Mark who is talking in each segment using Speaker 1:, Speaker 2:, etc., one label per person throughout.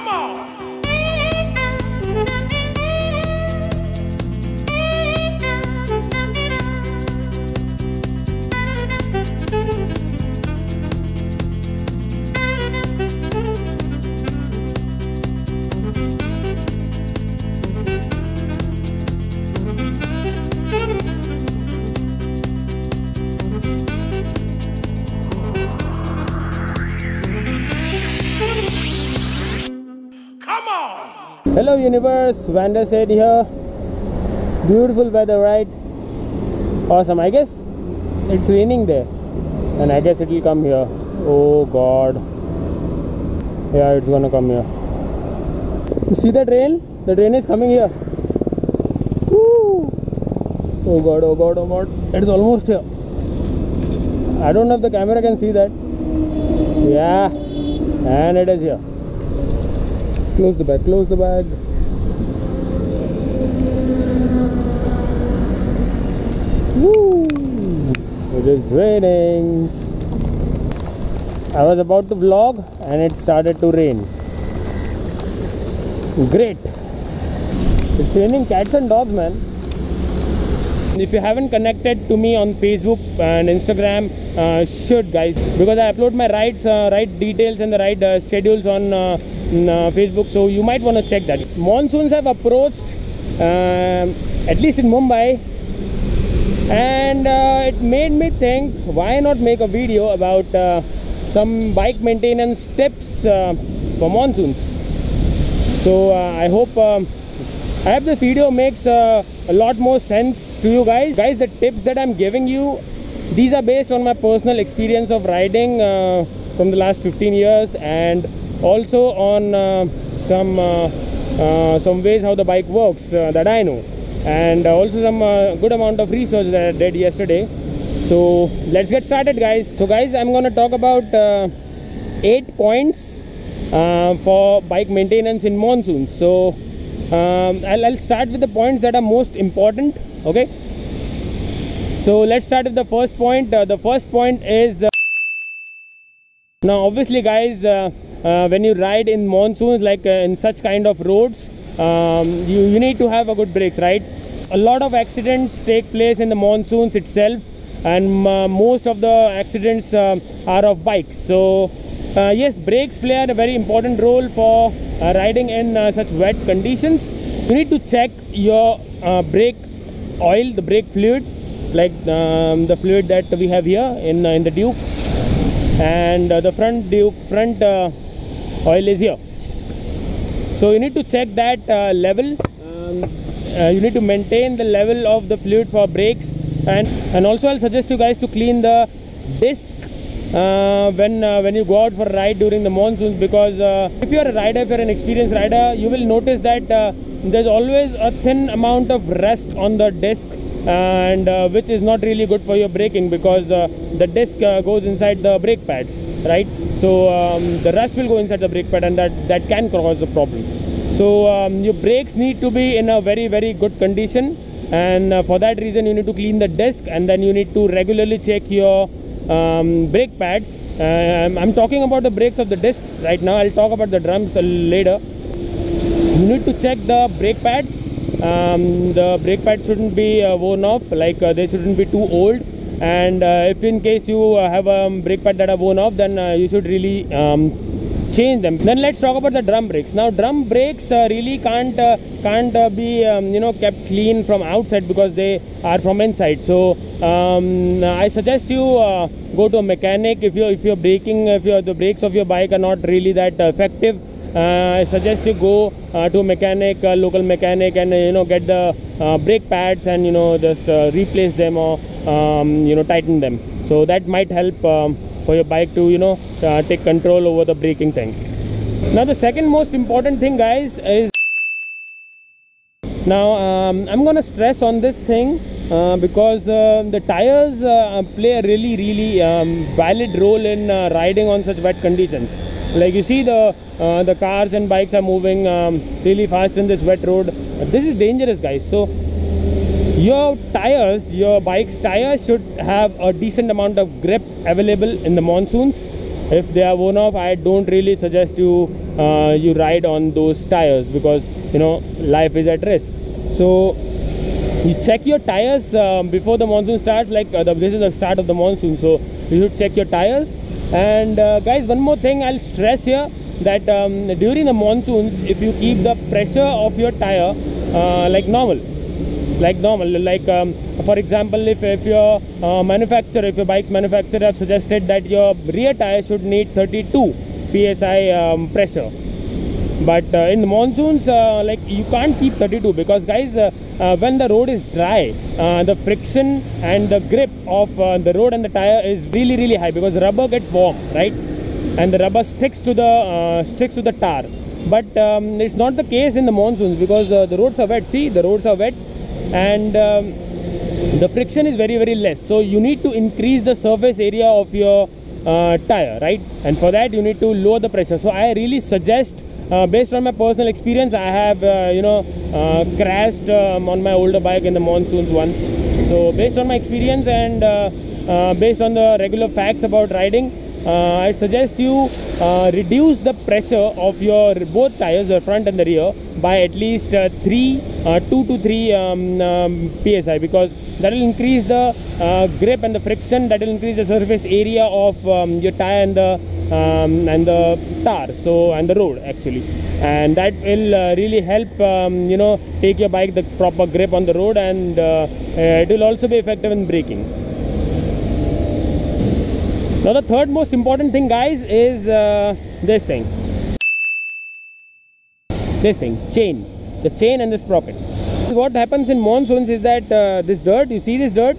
Speaker 1: Come on.
Speaker 2: Hello universe, WanderSane here. Beautiful weather, right? Awesome. I guess it's raining there. And I guess it will come here. Oh god. Yeah, it's gonna come here. You see the rain? The rain is coming here. Woo! Oh god, oh god, oh god. It's almost here. I don't know if the camera can see that. Yeah. And it is here. Close the bag, close the bag. Woo! It is raining. I was about to vlog and it started to rain. Great. It's raining cats and dogs, man. If you haven't connected to me on Facebook and Instagram, uh, should guys, because I upload my rides, uh, ride details and the ride uh, schedules on uh, n- uh, Facebook, so you might want to check that. Monsoons have approached, um, at least in Mumbai, and uh, it made me think why not make a video about uh, some bike maintenance tips uh, for monsoons. So uh, I hope um, I hope this video makes uh, a lot more sense to you guys. Guys, the tips that I'm giving you, these are based on my personal experience of riding from the last 15 years and also on uh, some uh, uh, some ways how the bike works that I know and also some good amount of research that I did yesterday. So let's get started guys. So guys, I'm gonna talk about eight points uh, for bike maintenance in monsoon. So um, I'll, I'll start with the points that are most important. Okay. So let's start with the first point. Uh, the first point is uh, now obviously guys when you ride in monsoons like uh, in such kind of roads um, you, you need to have a good brakes right? A lot of accidents take place in the monsoons itself and uh, most of the accidents uh, are of bikes. So uh, yes brakes play a very important role for uh, riding in uh, such wet conditions. You need to check your uh, brake oil the brake fluid like um, the fluid that we have here in uh, in the duke. And uh, the front duke front uh, oil is here. So you need to check that uh, level. Um, uh, you need to maintain the level of the fluid for brakes and and also i'll suggest you guys to clean the disc uh, when uh, when you go out for a ride during the monsoons because uh, if you're a rider if you're an experienced rider you will notice that uh, there's always a thin amount of rust on the disc and uh, which is not really good for your braking because uh, the disc goes inside the brake pads right? So um, the rust will go inside the brake pad and that that can cause a problem. So um, your brakes need to be in a very very good condition and uh, for that reason you need to clean the disc and then you need to regularly check your um, brake pads. Uh, I'm, talking about the brakes of the disc right now. I'll talk about the drums later. You need to check the brake pads. Um, the brake pads shouldn't be uh, worn off. Like uh, they shouldn't be too old and uh, if in case you uh, have a um, brake pad that are worn off then uh, you should really um, change them. Then let's talk about the drum brakes. Now drum brakes uh, really can't uh, can't uh, be um, you know kept clean from outside because they are from inside. So um, i suggest you go to a mechanic if you if you're braking if your the brakes of your bike are not really that effective. I suggest you go to a mechanic, local mechanic, and you know get the brake pads and you know just replace them or um, you know tighten them. So that might help um, for your bike to you know uh, take control over the braking thing. Now the second most important thing, guys, is now um, I'm gonna stress on this thing uh, because uh, the tires uh, play a really really um, valid role in uh, riding on such wet conditions. Like you see the uh, the cars and bikes are moving um, really fast in this wet road. This is dangerous, guys. So your tires, your bike's tires should have a decent amount of grip available in the monsoons. If they are worn off i don't really suggest you uh, you ride on those tires because you know life is at risk. So you check your tires um, before the monsoon starts like uh, the, this is the start of the monsoon so you should check your tires. And uh, guys one more thing i'll stress here that um, during the monsoons if you keep the pressure of your tire uh, like normal like normal like um, for example if, if your uh, manufacturer if your bike's manufacturer have suggested that your rear tire should need 32 psi um, pressure. But uh, in the monsoons uh, like you can't keep 32 because guys uh, uh, when the road is dry uh, the friction and the grip of uh, the road and the tire is really really high because rubber gets warm right? And the rubber sticks to the sticks to the tar. But um, it's not the case in the monsoons because the roads are wet. See the roads are wet and um, the friction is very very less. So you need to increase the surface area of your uh, tire right? And for that you need to lower the pressure. So i really suggest uh, based on my personal experience i have uh, you know uh, crashed um, on my older bike in the monsoons once. So based on my experience and uh, uh, based on the regular facts about riding uh, I suggest you uh, reduce the pressure of your both tires, the front and the rear, by at least uh, three, uh, two to three um, um, psi, because that will increase the uh, grip and the friction. That will increase the surface area of um, your tire and the um, and the tar, so and the road actually, and that will uh, really help um, you know take your bike the proper grip on the road, and it will also be effective in braking. Now the third most important thing guys is uh, this thing. This thing, chain. The chain and the sprocket. What happens in monsoons is that uh, this dirt, you see this dirt?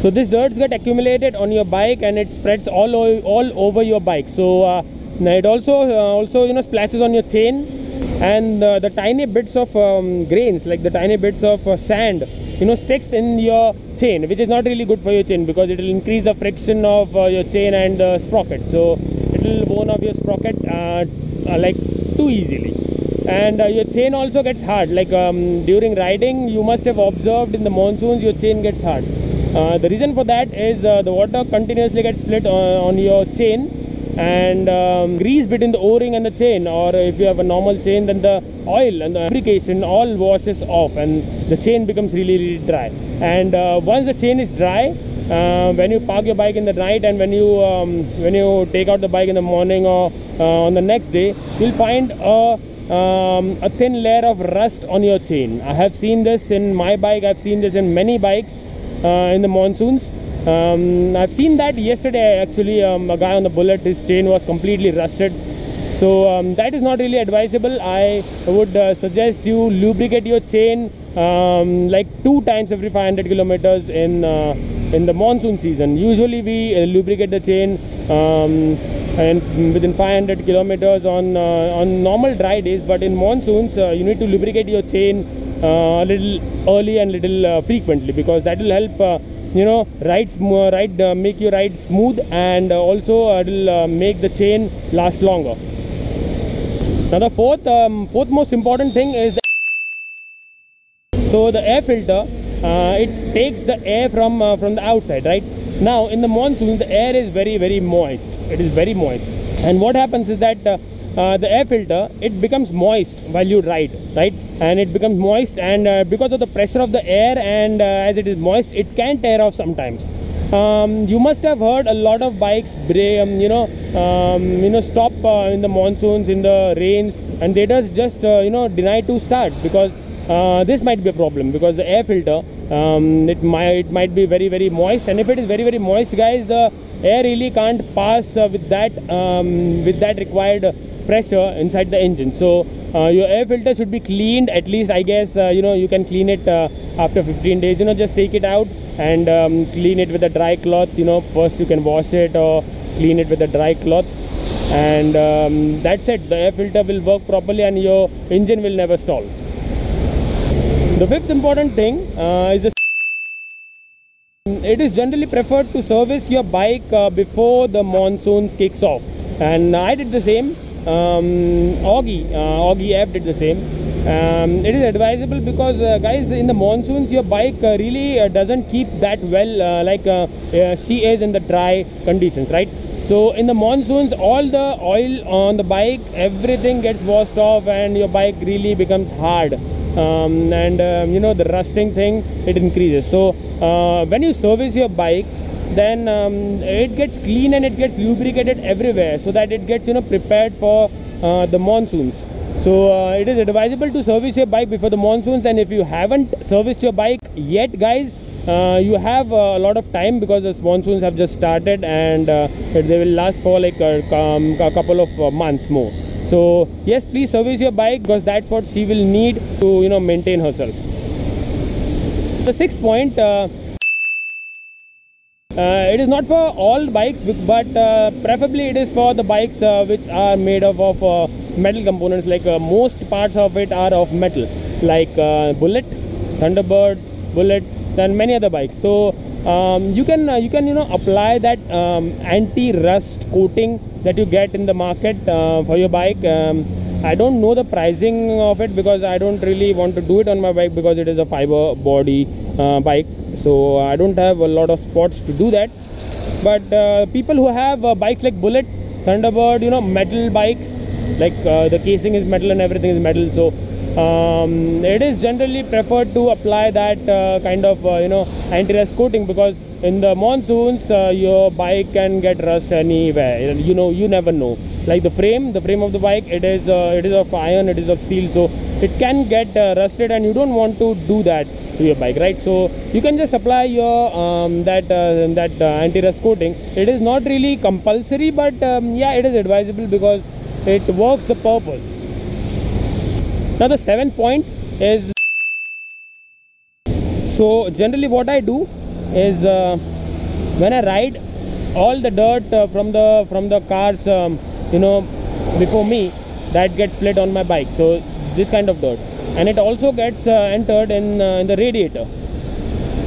Speaker 2: So this dirt gets accumulated on your bike and it spreads all, all over your bike. So uh, it also uh, also you know splashes on your chain and uh, the tiny bits of um, grains like the tiny bits of uh, sand you know sticks in your chain which is not really good for your chain because it will increase the friction of uh, your chain and uh, sprocket. So it will burn off your sprocket uh, uh, like too easily. And uh, your chain also gets hard. Like um, during riding you must have observed in the monsoons your chain gets hard. Uh, the reason for that is the water continuously gets split on, on your chain and um, grease between the o-ring and the chain or if you have a normal chain then the oil and the lubrication all washes off and the chain becomes really really dry. And uh, once the chain is dry uh, when you park your bike in the night and when you um, when you take out the bike in the morning or uh, on the next day you'll find a um, a thin layer of rust on your chain. I have seen this in my bike i've seen this in many bikes uh, in the monsoons um, I've seen that yesterday actually um, a guy on the bullet his chain was completely rusted. So um, that is not really advisable. I would uh, suggest you lubricate your chain um, like two times every 500 kilometers in uh, in the monsoon season. Usually we uh, lubricate the chain um, and within 500 kilometers on uh, on normal dry days. But in monsoons uh, you need to lubricate your chain uh, a little early and little frequently because that will help you know ride ride uh, make your ride smooth and uh, also uh, it will uh, make the chain last longer. Now the fourth um, fourth most important thing is so the air filter uh, it takes the air from uh, from the outside right? Now in the monsoon the air is very very moist. It is very moist. And what happens is that uh, the air filter it becomes moist while you ride right? And it becomes moist and uh, because of the pressure of the air and uh, as it is moist it can tear off sometimes. Um, you must have heard a lot of bikes um, you know um, you know stop uh, in the monsoons in the rains and they just just uh, you know deny to start because uh, this might be a problem because the air filter um, it might it might be very very moist. And if it is very very moist guys the air really can't pass with that um, with that required pressure inside the engine. So uh, your air filter should be cleaned at least i guess uh, you know you can clean it uh, after 15 days. You know just take it out and um, clean it with a dry cloth. You know first you can wash it or clean it with a dry cloth. And um, that's it. The air filter will work properly and your engine will never stall. The fifth important thing uh, is the it is generally preferred to service your bike uh, before the monsoons kicks off. And I did the same um, Oggy uh, Oggy F did the same. Um, it is advisable because uh, guys in the monsoons your bike uh, really uh, doesn't keep that well uh, like she is in the dry conditions right? So in the monsoons all the oil on the bike everything gets washed off and your bike really becomes hard. Um, and um, you know the rusting thing it increases. So uh, when you service your bike then um, it gets clean and it gets lubricated everywhere so that it gets you know prepared for uh, the monsoons. So uh, it is advisable to service your bike before the monsoons and if you haven't serviced your bike yet guys uh, you have a lot of time because the monsoons have just started and uh, they will last for like a, um, a couple of uh, months more. So yes please service your bike because that's what she will need to you know maintain herself. The sixth point uh, uh, it is not for all bikes but uh, preferably it is for the bikes uh, which are made up of uh, metal components. Like uh, most parts of it are of metal like uh, bullet thunderbird bullet and many other bikes. So um, you can you can you know apply that um, anti-rust coating that you get in the market for your bike. Um, I don't know the pricing of it because I don't really want to do it on my bike because it is a fiber body bike so I don't have a lot of spots to do that. But uh, people who have uh, bikes like Bullet Thunderbird you know metal bikes like uh, the casing is metal and everything is metal. So um, it is generally preferred to apply that uh, kind of uh, you know anti-rust coating because in the monsoons your bike can get rust anywhere. You know you never know. Like the frame the frame of the bike it is it is of iron it is of steel. So it can get rusted and you don't want to do that to your bike right? So you can just apply your um, that uh, that uh, anti-rust coating. It is not really compulsory but um, yeah it is advisable because it works the purpose. Now the seventh point is so generally what i do is uh, when i ride all the dirt uh, from the from the cars um, you know before me that gets split on my bike. So this kind of dirt and it also gets uh, entered in, uh, in the radiator.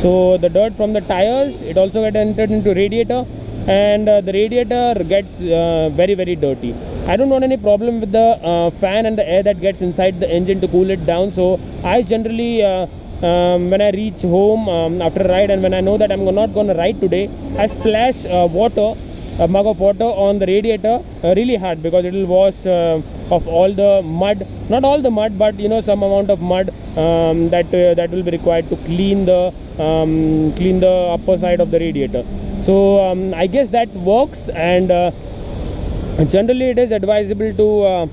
Speaker 2: So the dirt from the tires it also gets entered into radiator. And uh, the radiator gets uh, very very dirty. I don't want any problem with the uh, fan and the air that gets inside the engine to cool it down. So I generally uh, um, when I reach home um, after a ride and when I know that I'm not going to ride today I splash water a mug of water on the radiator uh, really hard because it will wash uh, of all the mud not all the mud but you know some amount of mud um, that uh, that will be required to clean the um, clean the upper side of the radiator. So um, I guess that works and uh, generally it is advisable to uh,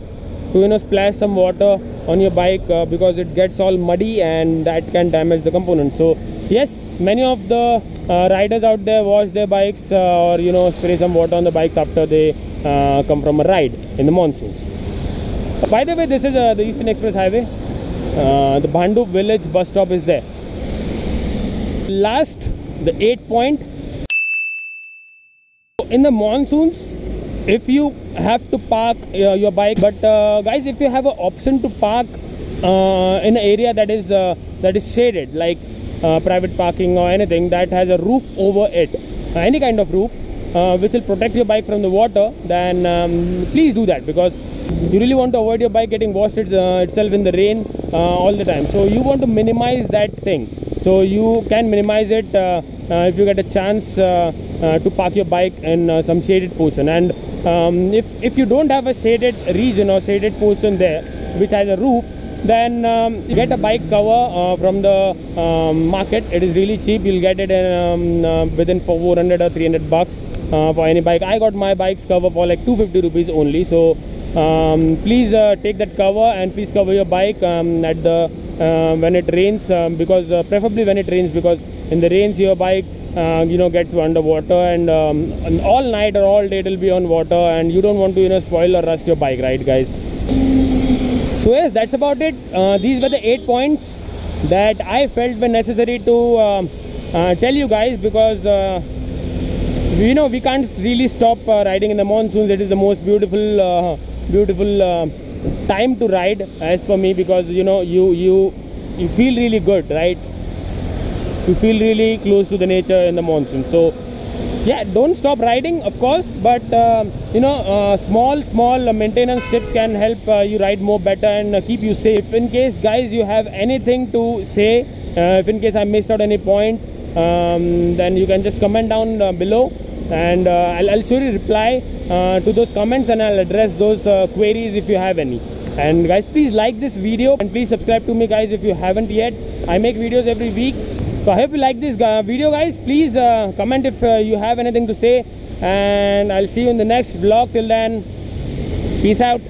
Speaker 2: to you know splash some water on your bike uh, because it gets all muddy and that can damage the component. So yes many of the uh, riders out there wash their bikes uh, or you know spray some water on the bikes after they uh, come from a ride in the monsoons. By the way this is uh, the eastern express highway. Uh, the Bhandup village bus stop is there. Last the eight point. In the monsoons if you have to park uh, your bike but guys if you have an option to park in an area that is that is shaded like uh, private parking or anything that has a roof over it. Uh, any kind of roof uh, which will protect your bike from the water then um, please do that because you really want to avoid your bike getting washed uh, itself in the rain uh, all the time. So you want to minimize that thing. So you can minimize it if you get a chance to park your bike in some shaded portion. And um, if, if you don't have a shaded region or shaded portion there which has a roof then um, get a bike cover uh, from the um, market. It is really cheap. You'll get it in, um, uh, within 400 or 300 bucks uh, for any bike. I got my bike's cover for like 250 rupees only. So um, please uh, take that cover and please cover your bike um, at the uh, when it rains um, because uh, preferably when it rains because in the rains your bike you know gets underwater and, and all night or all day it will be on water and you don't want to you know spoil or rust your bike right guys so yes that's about it. Uh, these were the eight points that i felt were necessary to uh, uh, tell you guys because uh, you know we can't really stop uh, riding in the monsoons. It is the most beautiful uh, beautiful time to ride as per me because you know you you you feel really good right? You feel really close to the nature in the monsoon. So yeah don't stop riding of course but uh, you know uh, small small maintenance tips can help uh, you ride more better and uh, keep you safe. In case guys you have anything to say uh, if in case i missed out any point um, then you can just comment down uh, below. And I'll, I'll surely reply to those comments and I'll address those queries if you have any. And guys please like this video and please subscribe to me guys if you haven't yet. I make videos every week so I hope you like this video guys. Please uh, comment if uh, you have anything to say. And I'll see you in the next vlog. Till then peace out